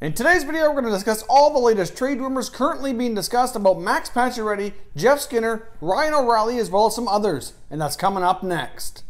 In today's video, we're going to discuss all the latest trade rumors currently being discussed about Max Pacioretty, Jeff Skinner, Ryan O'Reilly, as well as some others, and that's coming up next.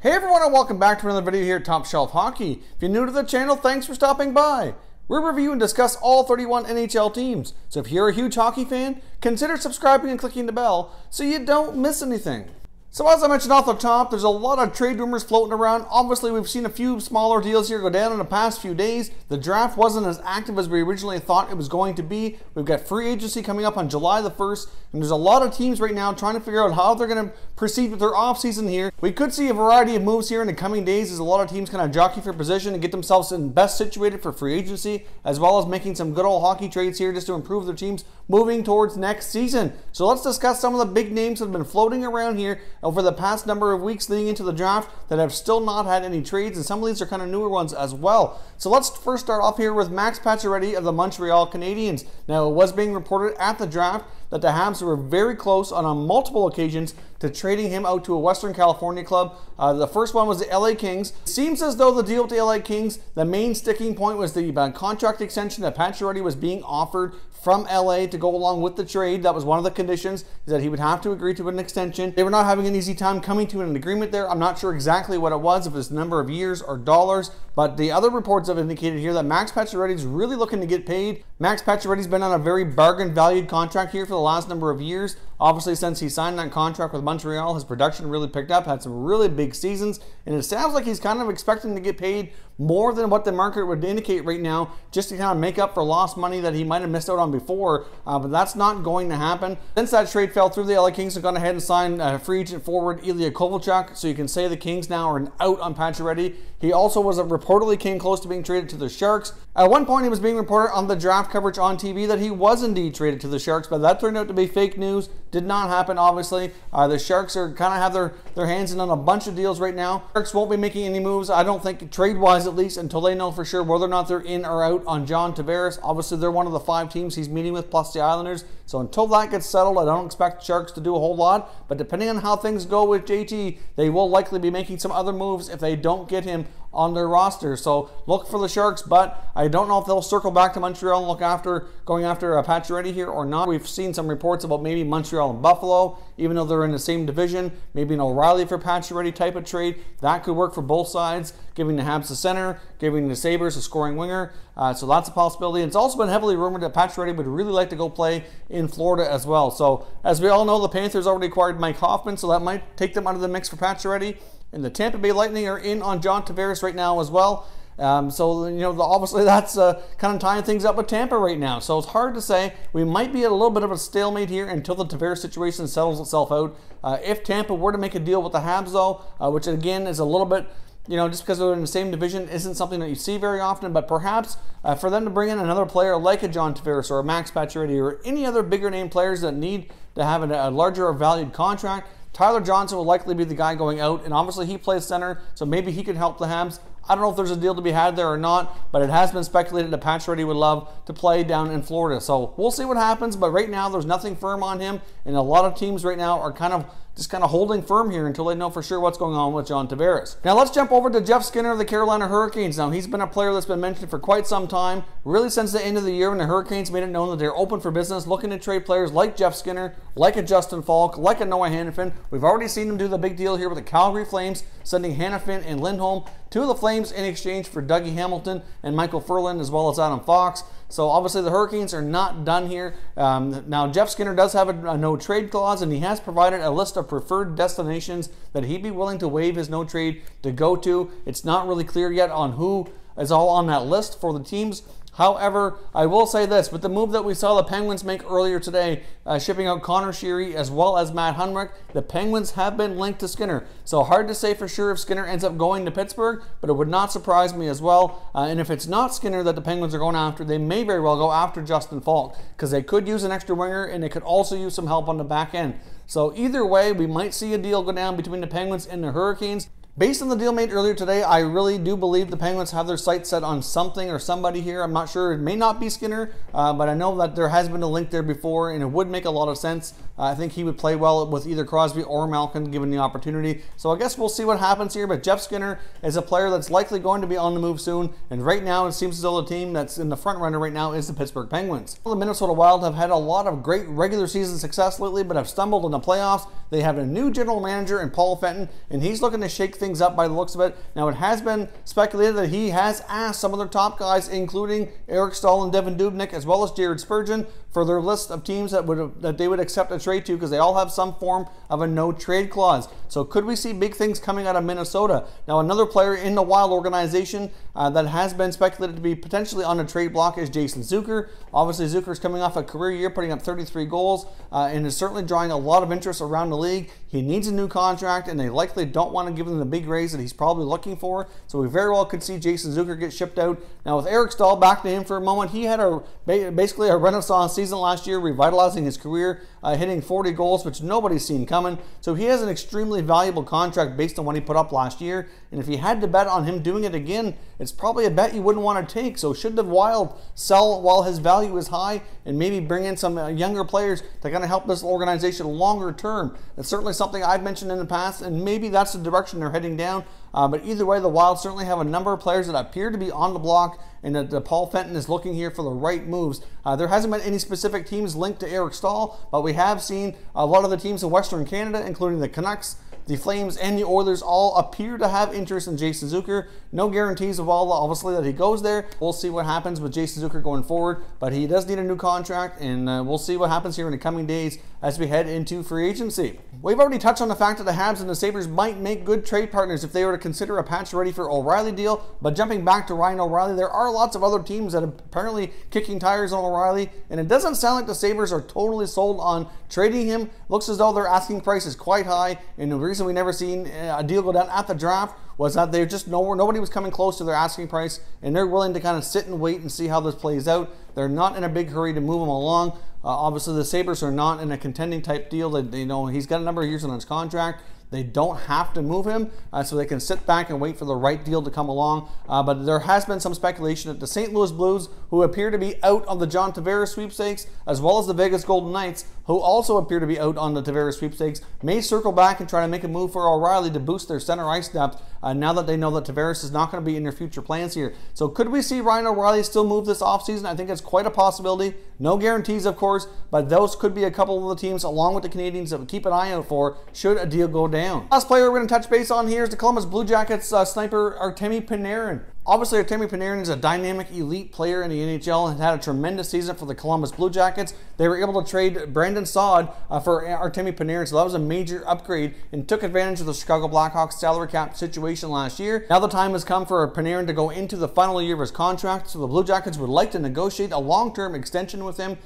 Hey everyone and welcome back to another video here at Top Shelf Hockey. If you're new to the channel, thanks for stopping by. We review and discuss all 31 NHL teams, so if you're a huge hockey fan, consider subscribing and clicking the bell so you don't miss anything. So as I mentioned off the top, there's a lot of trade rumors floating around. Obviously, we've seen a few smaller deals here go down in the past few days. The draft wasn't as active as we originally thought it was going to be. We've got free agency coming up on July the 1st, and there's a lot of teams right now trying to figure out how they're going to proceed with their offseason here. We could see a variety of moves here in the coming days as a lot of teams kind of jockey for position and get themselves in best situated for free agency, as well as making some good old hockey trades here just to improve their teams moving towards next season. So let's discuss some of the big names that have been floating around here over the past number of weeks leading into the draft that have still not had any trades, and some of these are kind of newer ones as well. So let's first start off here with Max Pacioretty of the Montreal Canadiens. Now, it was being reported at the draft that the Habs were very close on, on multiple occasions to trading him out to a Western California club. Uh, the first one was the LA Kings. Seems as though the deal with the LA Kings, the main sticking point was the uh, contract extension that Pacioretty was being offered from LA to go along with the trade. That was one of the conditions, is that he would have to agree to an extension. They were not having an easy time coming to an agreement there. I'm not sure exactly what it was, if it was number of years or dollars, but the other reports have indicated here that Max Pacioretty is really looking to get paid. Max Pacioretty's been on a very bargain valued contract here for the last number of years. Obviously, since he signed that contract with Montreal, his production really picked up, had some really big seasons, and it sounds like he's kind of expecting to get paid more than what the market would indicate right now, just to kind of make up for lost money that he might have missed out on before. Uh, but that's not going to happen. Since that trade fell through, the LA Kings have gone ahead and signed uh, free agent forward Ilya Kovalchuk. So you can say the Kings now are an out on Pacioretty. He also was reportedly came close to being traded to the Sharks. At one point, he was being reported on the draft coverage on TV that he was indeed traded to the Sharks, but that turned out to be fake news. Did not happen, obviously. Uh, the Sharks are kind of have their, their hands in on a bunch of deals right now. Sharks won't be making any moves, I don't think, trade-wise at least, until they know for sure whether or not they're in or out on John Tavares. Obviously, they're one of the five teams he's meeting with, plus the Islanders. So until that gets settled, I don't expect the Sharks to do a whole lot. But depending on how things go with JT, they will likely be making some other moves if they don't get him on their roster. So look for the Sharks, but I don't know if they'll circle back to Montreal and look after going after a Pacioretty here or not. We've seen some reports about maybe Montreal and Buffalo, even though they're in the same division. Maybe an O'Reilly for Pacioretty type of trade. That could work for both sides, giving the Habs a center, giving the Sabres a scoring winger. Uh, so that's a possibility. It's also been heavily rumored that Pacioretty would really like to go play in Florida as well. So as we all know, the Panthers already acquired Mike Hoffman, so that might take them out of the mix for Pacioretty. And the Tampa Bay Lightning are in on John Tavares right now as well. Um, so, you know, obviously that's uh, kind of tying things up with Tampa right now. So it's hard to say. We might be at a little bit of a stalemate here until the Tavares situation settles itself out. Uh, if Tampa were to make a deal with the Habs, though, uh, which again is a little bit you know, just because they're in the same division isn't something that you see very often, but perhaps uh, for them to bring in another player like a John Tavares or a Max Pacioretty or any other bigger name players that need to have a, a larger or valued contract, Tyler Johnson will likely be the guy going out, and obviously he plays center, so maybe he could help the Habs. I don't know if there's a deal to be had there or not, but it has been speculated that Pacioretty would love to play down in Florida. So we'll see what happens, but right now there's nothing firm on him, and a lot of teams right now are kind of just kind of holding firm here until they know for sure what's going on with John Tavares. Now let's jump over to Jeff Skinner of the Carolina Hurricanes. Now he's been a player that's been mentioned for quite some time, really since the end of the year when the Hurricanes made it known that they're open for business, looking to trade players like Jeff Skinner, like a Justin Faulk, like a Noah Hanifin. We've already seen them do the big deal here with the Calgary Flames, sending Hanifin and Lindholm to the Flames in exchange for Dougie Hamilton and Micheal Ferland, as well as Adam Fox. So obviously the Hurricanes are not done here. Um, now Jeff Skinner does have a, a, no trade clause, and he has provided a list of preferred destinations that he'd be willing to waive his no trade to go to. It's not really clear yet on who is all on that list for the teams. However, I will say this, with the move that we saw the Penguins make earlier today, uh, shipping out Conor Sheary as well as Matt Hunwick, the Penguins have been linked to Skinner. So hard to say for sure if Skinner ends up going to Pittsburgh, but it would not surprise me as well. Uh, and if it's not Skinner that the Penguins are going after, they may very well go after Justin Faulk because they could use an extra winger and they could also use some help on the back end. So either way, we might see a deal go down between the Penguins and the Hurricanes. Based on the deal made earlier today, I really do believe the Penguins have their sights set on something or somebody here. I'm not sure. It may not be Skinner, uh, but I know that there has been a link there before, and it would make a lot of sense. Uh, I think he would play well with either Crosby or Malkin given the opportunity. So I guess we'll see what happens here. But Jeff Skinner is a player that's likely going to be on the move soon, and right now it seems as though the team that's in the front runner right now is the Pittsburgh Penguins. The Minnesota Wild have had a lot of great regular season success lately, but have stumbled in the playoffs. They have a new general manager in Paul Fenton, and he's looking to shake things up by the looks of it. Now, it has been speculated that he has asked some of their top guys, including Eric Staal and Devan Dubnyk, as well as Jared Spurgeon, for their list of teams that would that they would accept a trade to because they all have some form of a no trade clause. So could we see big things coming out of Minnesota? Now another player in the Wild organization uh, that has been speculated to be potentially on a trade block is Jason Zucker. Obviously Zucker is coming off a career year, putting up 33 goals, uh, and is certainly drawing a lot of interest around the league. He needs a new contract, and they likely don't want to give him the big raise that he's probably looking for. So we very well could see Jason Zucker get shipped out. Now with Eric Staal, back to him for a moment. He had a basically a renaissance season last year, revitalizing his career, uh, hitting 40 goals, which nobody's seen coming. So he has an extremely valuable contract based on what he put up last year. And if you had to bet on him doing it again, it's probably a bet you wouldn't want to take. So should the Wild sell while his value is high and maybe bring in some uh, younger players to kind of help this organization longer term? It's certainly something I've mentioned in the past, and maybe that's the direction they're heading down. Uh, but either way, the Wild certainly have a number of players that appear to be on the block, and that Paul Fenton is looking here for the right moves. Uh, there hasn't been any specific teams linked to Eric Staal, but we have seen a lot of the teams in Western Canada, including the Canucks, the Flames and the Oilers all appear to have interest in Jason Zucker. No guarantees of all, obviously, that he goes there. We'll see what happens with Jason Zucker going forward, but he does need a new contract, and uh, we'll see what happens here in the coming days as we head into free agency. We've already touched on the fact that the Habs and the Sabres might make good trade partners if they were to consider a Pacioretty for O'Reilly deal, but jumping back to Ryan O'Reilly, there are lots of other teams that are apparently kicking tires on O'Reilly, and it doesn't sound like the Sabres are totally sold on trading him. Looks as though their asking price is quite high, and the reason we never seen a deal go down at the draft was that they're just nowhere nobody was coming close to their asking price, and they're willing to kind of sit and wait and see how this plays out. They're not in a big hurry to move him along. Uh, obviously, the Sabres are not in a contending type deal. You know he's got a number of years on his contract. They don't have to move him, uh, so they can sit back and wait for the right deal to come along. Uh, but there has been some speculation that the St. Louis Blues, who appear to be out on the John Tavares sweepstakes, as well as the Vegas Golden Knights, who also appear to be out on the Tavares sweepstakes, may circle back and try to make a move for O'Reilly to boost their center ice depth uh, now that they know that Tavares is not going to be in their future plans here. So could we see Ryan O'Reilly still move this offseason? I think it's quite a possibility. No guarantees, of course, but those could be a couple of the teams, along with the Canadiens, that we keep an eye out for should a deal go down. Last player we're going to touch base on here is the Columbus Blue Jackets uh, sniper Artemi Panarin. Obviously, Artemi Panarin is a dynamic elite player in the NHL and had a tremendous season for the Columbus Blue Jackets. They were able to trade Brandon Saad uh, for Artemi Panarin, so that was a major upgrade and took advantage of the Chicago Blackhawks salary cap situation last year. Now the time has come for Panarin to go into the final year of his contract, so the Blue Jackets would like to negotiate a long-term extension with him.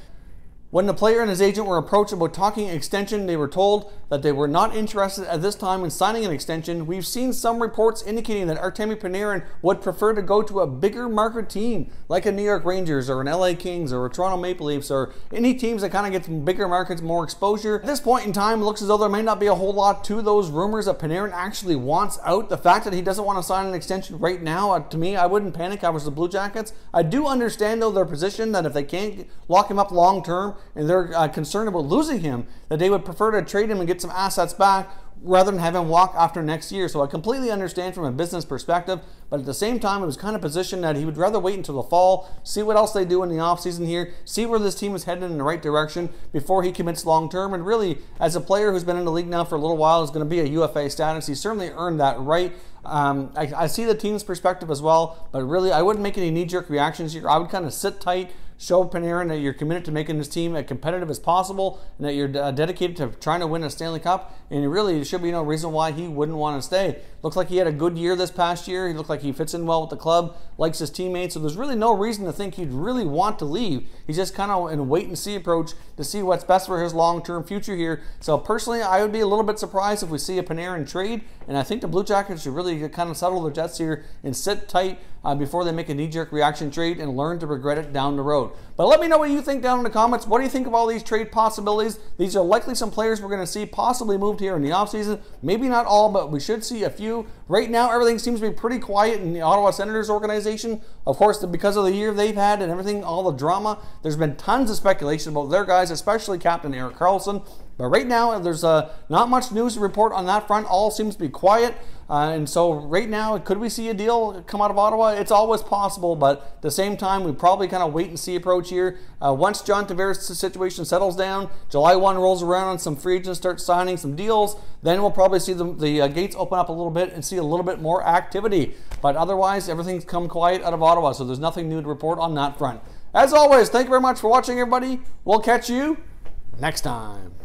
When the player and his agent were approached about talking extension, they were told that they were not interested at this time in signing an extension. We've seen some reports indicating that Artemi Panarin would prefer to go to a bigger market team like a New York Rangers or an LA Kings or a Toronto Maple Leafs or any teams that kind of get bigger markets, more exposure. At this point in time, looks as though there may not be a whole lot to those rumors that Panarin actually wants out. The fact that he doesn't want to sign an extension right now, uh, to me, I wouldn't panic. I was the Blue Jackets. I do understand though their position that if they can't lock him up long term, and they're uh, concerned about losing him, that they would prefer to trade him and get some assets back rather than have him walk after next year. So I completely understand from a business perspective, but at the same time, it was kind of positioned that he would rather wait until the fall, see what else they do in the offseason here, see where this team is headed in the right direction before he commits long term. And really, as a player who's been in the league now for a little while, is going to be a UFA status. He certainly earned that right. Um, I, I see the team's perspective as well, but really, I wouldn't make any knee jerk reactions here. I would kind of sit tight show Panarin that you're committed to making this team as competitive as possible and that you're uh, dedicated to trying to win a Stanley Cup. And really, there should be no reason why he wouldn't want to stay. Looks like he had a good year this past year. He looked like he fits in well with the club, likes his teammates. So there's really no reason to think he'd really want to leave. He's just kind of in a wait and see approach to see what's best for his long term future here. So personally, I would be a little bit surprised if we see a Panarin trade. And I think the Blue Jackets should really kind of settle their jets here and sit tight uh, before they make a knee jerk reaction trade and learn to regret it down the road. But let me know what you think down in the comments. What do you think of all these trade possibilities? These are likely some players we're going to see possibly moved here in the offseason. Maybe not all, but we should see a few. You. Right now, everything seems to be pretty quiet in the Ottawa Senators organization. Of course, because of the year they've had and everything, all the drama, there's been tons of speculation about their guys, especially Captain Erik Karlsson. But right now, there's uh, not much news to report on that front. All seems to be quiet. Uh, and so right now, could we see a deal come out of Ottawa? It's always possible, but at the same time, we probably kind of wait and see approach here. Uh, once John Tavares' situation settles down, July 1 rolls around and some free agents start signing some deals, then we'll probably see the, the uh, gates open up a little bit and see a little bit more activity. But otherwise, everything's come quiet out of Ottawa, so there's nothing new to report on that front. As always, thank you very much for watching, everybody. We'll catch you next time.